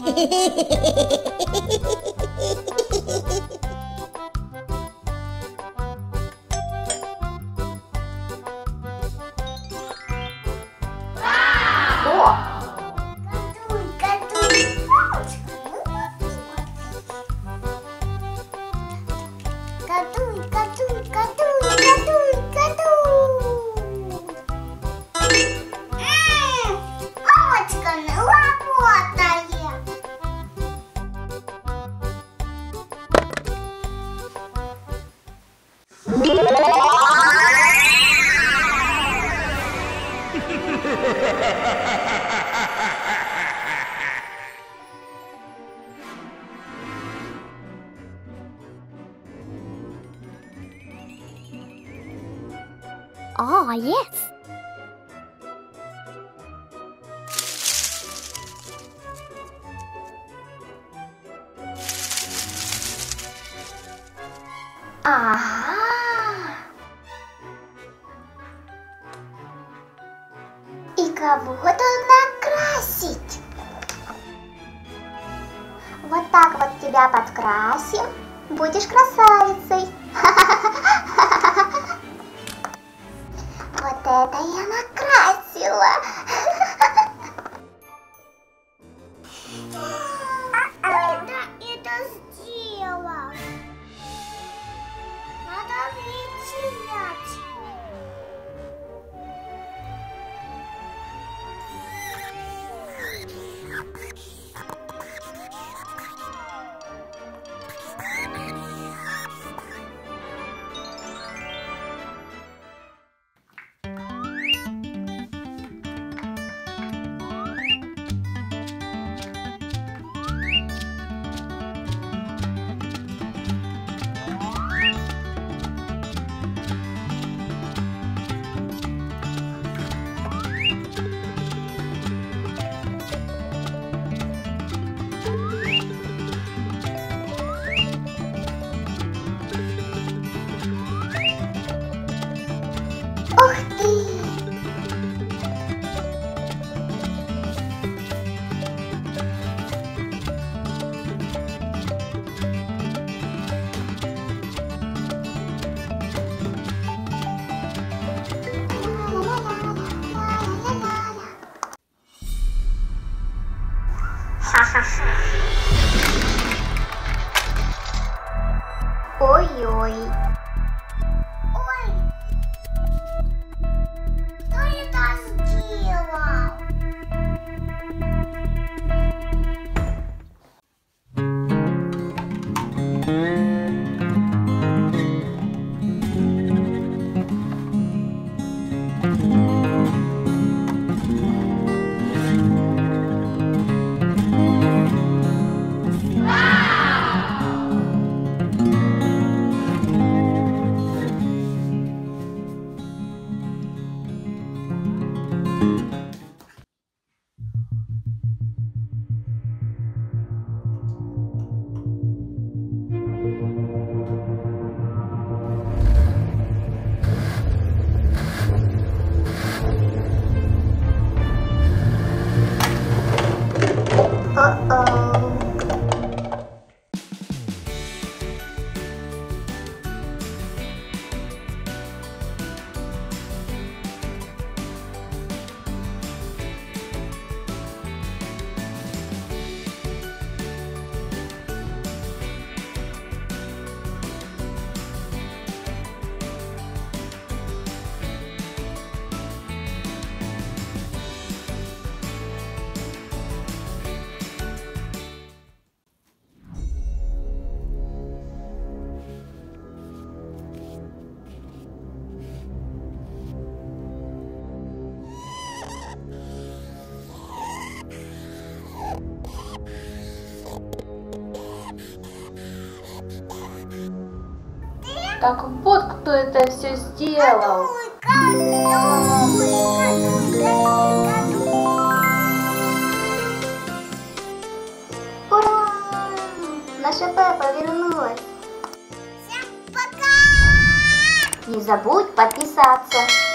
работает. Oh yes. Ага. И кого тут накрасить? Вот так вот тебя подкрасим. Будешь красавицей. Вот это я накрасила. おいおい。おい。どれが好きようん сделал? О-о. Так вот кто это все сделал. Ура! Наша Пеппа вернулась. Всем пока! Не забудь подписаться.